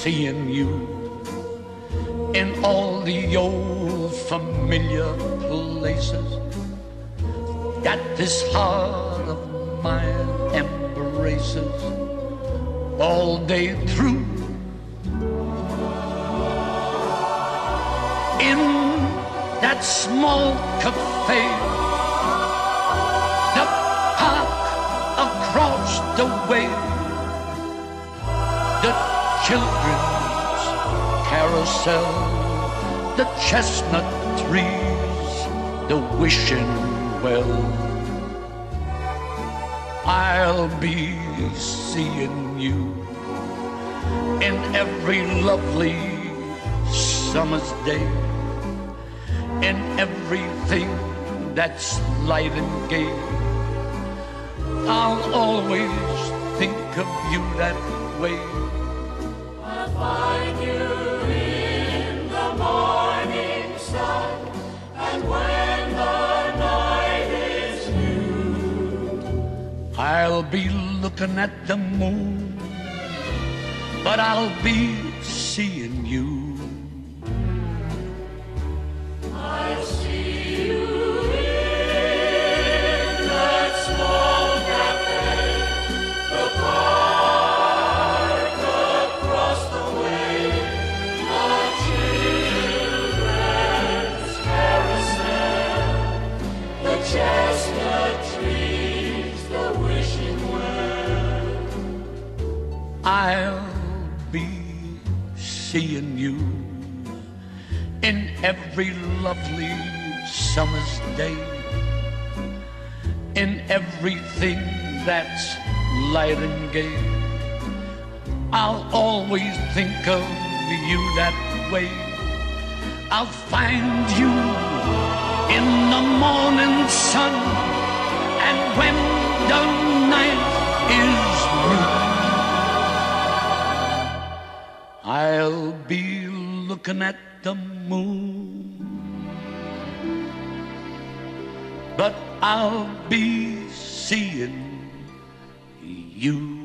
seeing you in all the old familiar places that this heart of mine embraces all day through. In that small cafe, children's carousel, the chestnut trees, the wishing well. I'll be seeing you in every lovely summer's day, in everything that's light and gay. I'll always think of you that way. I'll find you in the morning sun, and when the night is new, I'll be looking at the moon, but I'll be seeing you in every lovely summer's day, in everything that's light and gay. I'll always think of you that way. I'll find you in the morning sun, and when the night is be looking at the moon, but I'll be seeing you.